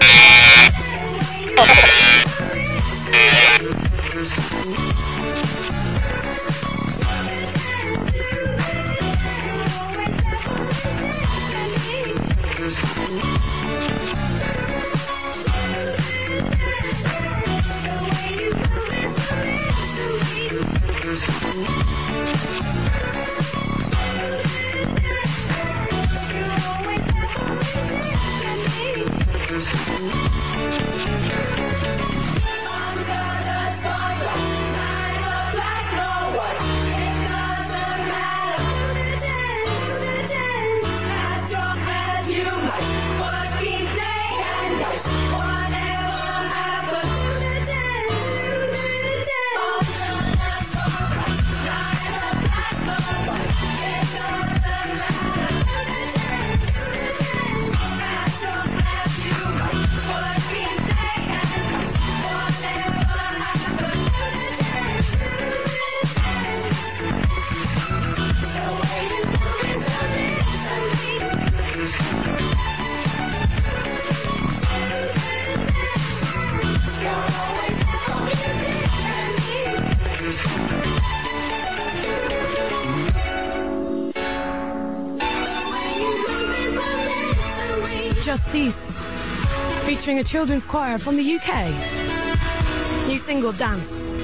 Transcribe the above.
dance. Justice, featuring a children's choir from the UK. New single, Dance.